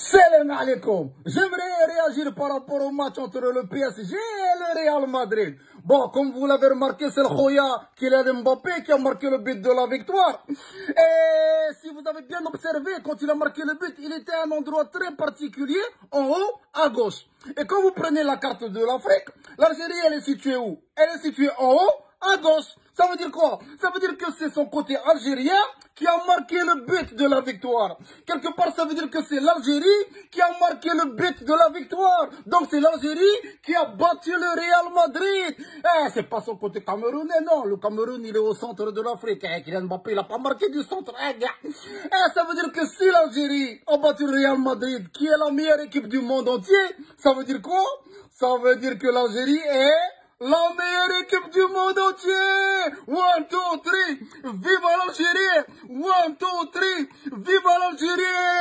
Salam alaikum. J'aimerais réagir par rapport au match entre le PSG et le Real Madrid. Bon, comme vous l'avez remarqué, c'est le Khoya Kylian Mbappé qui a marqué le but de la victoire. Et si vous avez bien observé, quand il a marqué le but, il était à un endroit très particulier, en haut, à gauche. Et quand vous prenez la carte de l'Afrique, l'Algérie, elle est située où? Elle est située en haut, à gauche. Ça veut dire quoi? Ça veut dire que son côté algérien qui a marqué le but de la victoire. Quelque part, ça veut dire que c'est l'Algérie qui a marqué le but de la victoire. Donc c'est l'Algérie qui a battu le Real Madrid. Eh, c'est pas son côté camerounais, non. Le Cameroun, il est au centre de l'Afrique. Eh, Kylian Mbappé, il n'a pas marqué du centre. Eh. Eh, ça veut dire que si l'Algérie a battu le Real Madrid, qui est la meilleure équipe du monde entier, ça veut dire quoi? Ça veut dire que l'Algérie est la meilleure équipe du monde entier. One, two, three. Vive l'Algérie. One, two, three. Vive l'Algérie.